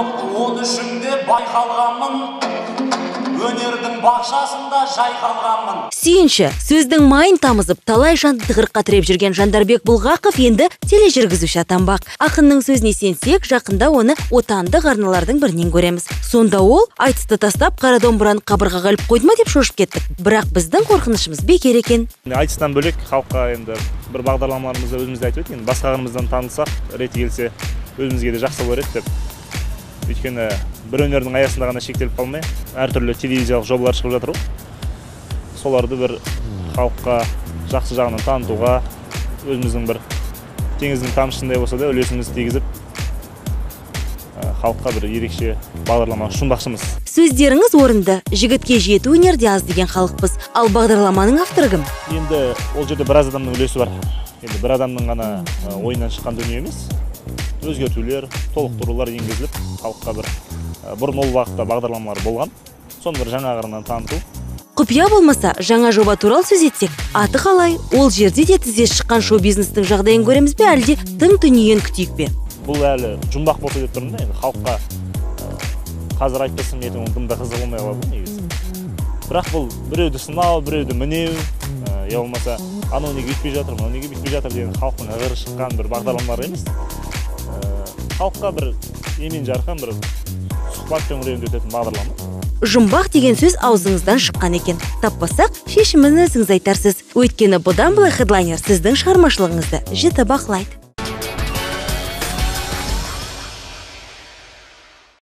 ол үшін де байқалғанмын. Өнердің бақшасында жайқалғанмын. Сүйінші сөздің майын тамызып талай жанды тығырыққа тіреп жүрген жандарбек бұлғақов енді тележүргізуші атанбақ. Ақынның сөзіне сенсек жақында оны отандық арналардың бірінен көреміз. Сонда ол айтысты тастап қара домбыраны қабырғаға іліп қойды ма? деп шошып кеттік. Бірақ біздің қорқынышымыз бекер екен. Айтыстан бөлек халыққа енді бір бағдарламаларымызда өзіміз де айтып едік енді басқа қырымыздан танылсақ реті келсе өзімізге де жақсы болар еді деп өйткені бір өнердің аясында ғана шектеліп қалмай әртүрлі телевизиялық жобалар шығып жатыр ғой. Соларды бір халыққа жақсы жағынан танытуға өзіміздің бір теңіздің тамшысындай болса да үлесімізді тигізіп халыққа бір ерекше бағдарлама ұсынбақшымыз. Сөздеріңіз орынды. Жігітке жету өнерде аз деген халықпыз. Ал бағдарламаның авторы кім? Енді ол жерде біраз адамның үлесі бар. Енді бір адамның ғана ойынан шыққан дүние емес. Өзгертулер толықтырулар енгізіліп халыққа бір бұрын ол уақытта бағдарламалар болған. Соны бір жаңа қырынан таныту. Құпия болмаса жаңа жоба туралы сөз етсек аты қалай ол жерде де тізесі шыққан шоу бизнестің жағдайын көреміз бе әлде тың дүниені күтейік пе? Бұл әлі жұмбақ болса деп тұрмын да енді халыққа қазір айтпасам ертең оның дым да қызық болмай қалады ғой негізі. Бірақ бұл біреуді сынау біреуді мінеу ә, я болмаса анау неге өйтпей жатыр мынау неге бүйтпей жатыр деген халықтың ығыры шыққан бір бағдарламалар емес. Халыққа бір емен жарқын бір сұхбат төңірегінде өтетін бағдарлама. Жұмбақ деген сөз аузыңыздан шыққан екен. Таппасақ шешімін өзіңіз айтарсыз. Өйткені бұдан былай хедлайнер сіздің шығармашылығыңызды жіті бақылайды.